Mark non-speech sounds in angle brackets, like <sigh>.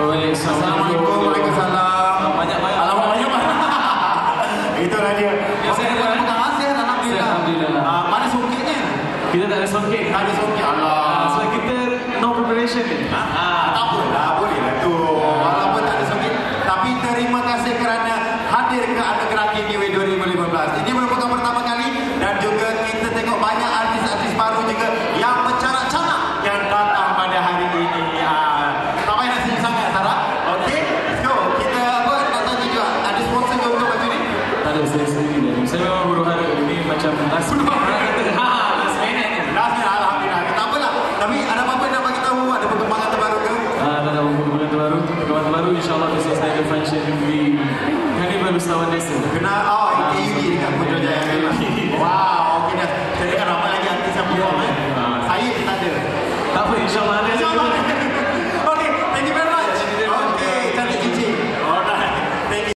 Assalamualaikum. Waalaikumsalam. Banyak-banyak. Alamak banyak banyak. Itulah dia. Ya, saya dengar. terima kasih alhamdulillah. Alhamdulillah. Ah, mana songketnya? Kita tak ada songkit. Tak ada songket. Ah, Allah. so kita no preparation ni. Ha? Tak apalah, boleh lah tu. Walaupun tak ada songket. Tapi terima kasih kerana hadir ke Anugerah KKW 2015. ada sesuatu ni. Saya memang buruk hari ini macam last. <laughs> Ha, last minute. Last minute, alhamdulillah. Tak apalah. Tapi ada apa-apa yang dapat kita tahu? Ada perkembangan terbaru ke? Ah, ada ada perkembangan terbaru. Perkembangan terbaru insya-Allah besok saya ke French di Kali baru sama Desa. Kena oh, ini dekat Putrajaya. Wow, okey dah. Jadi kan ramai lagi artis yang buat? Eh? Ah, saya tak ada. Tak apa insya-Allah ada. Insya-Allah.